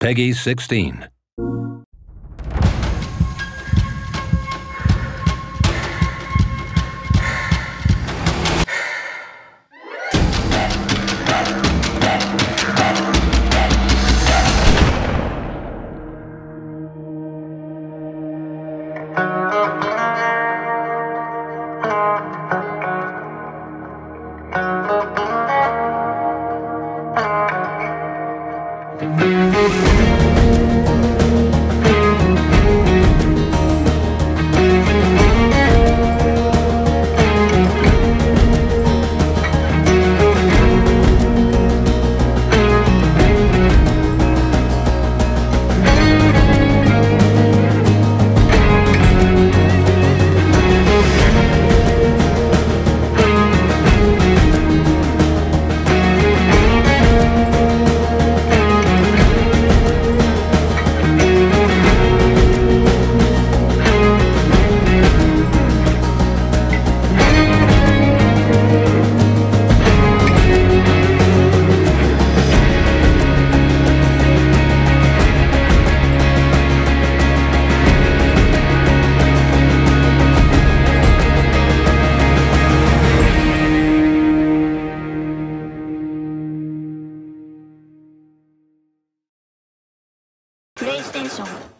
Peggy 16. Música 香的